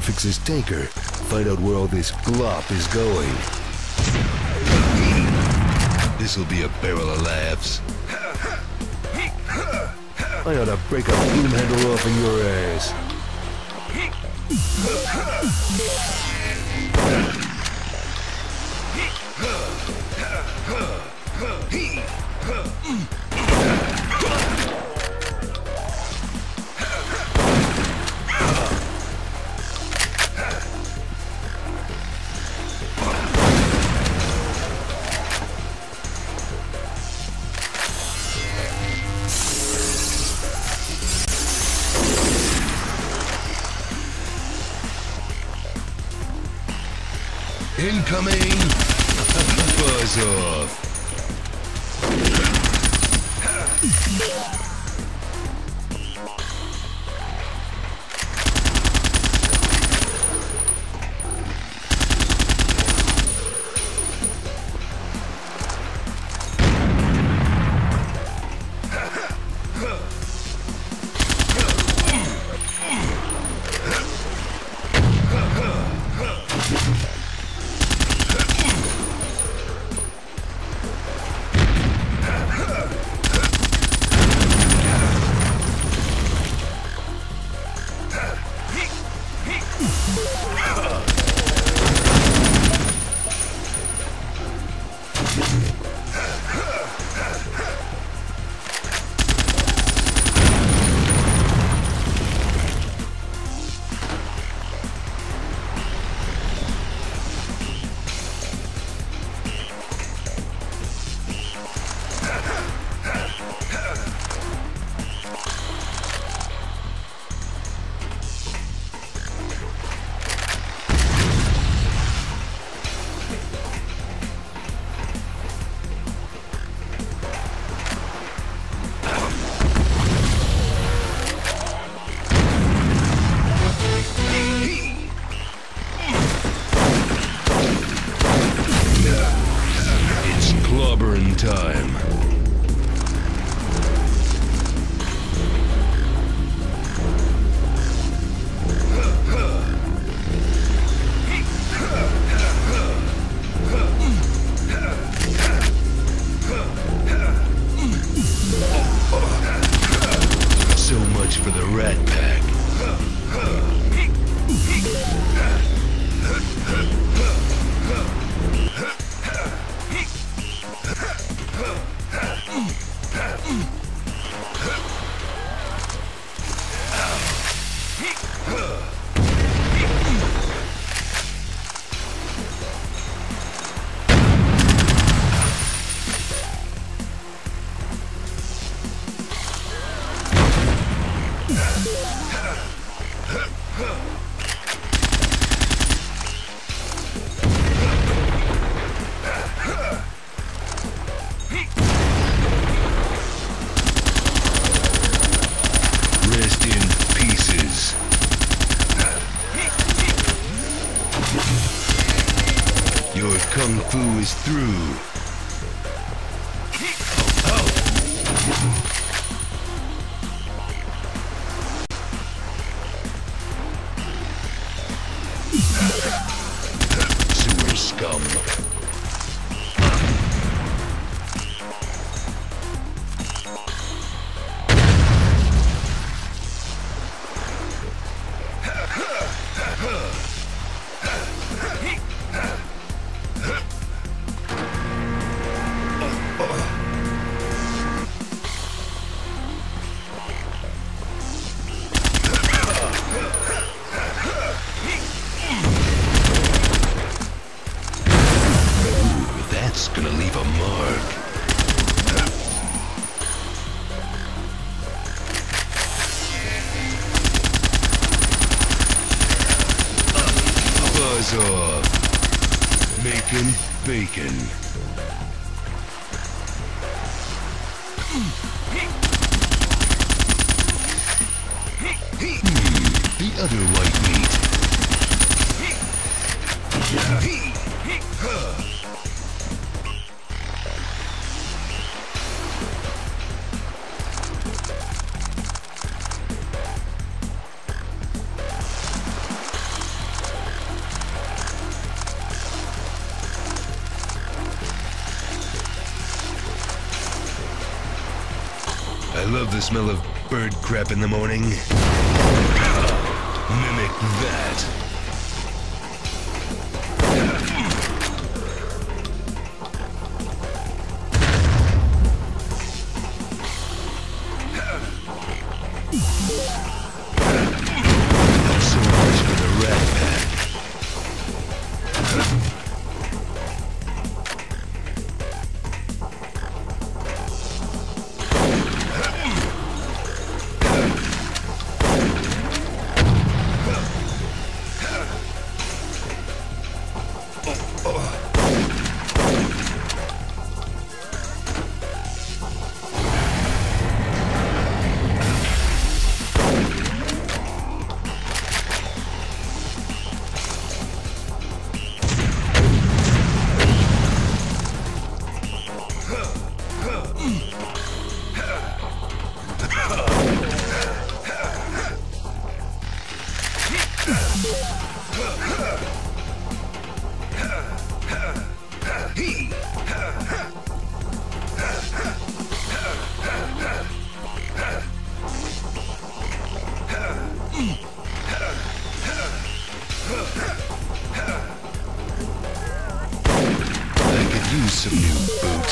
Fix's tanker. Find out where all this glop is going. This'll be a barrel of laughs. I ought to break a beam handle off in your ass. Incoming! Kung fu is through. That's gonna leave a mark. Buzz off. Making bacon. Hmm, the other white meat. smell of bird crap in the morning? Mimic that. I could use some new boots.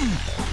Mm-hmm.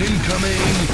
Incoming!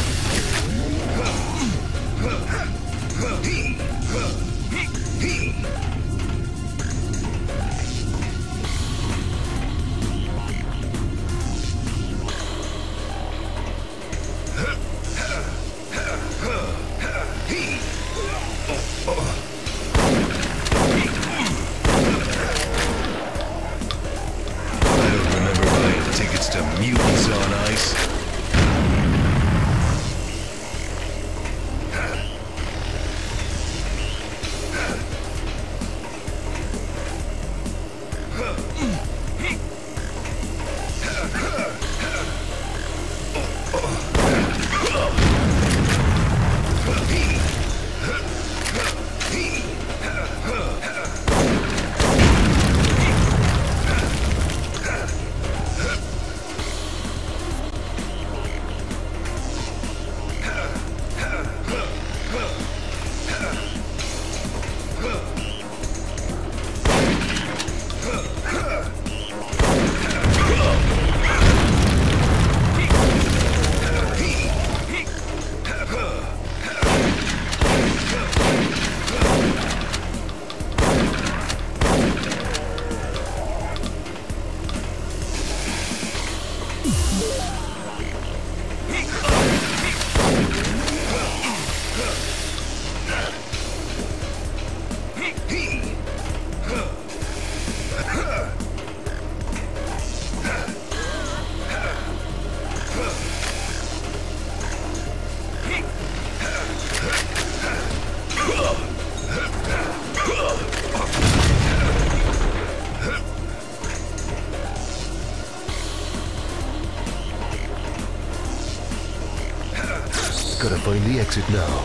Gotta find the exit now.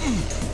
Mm.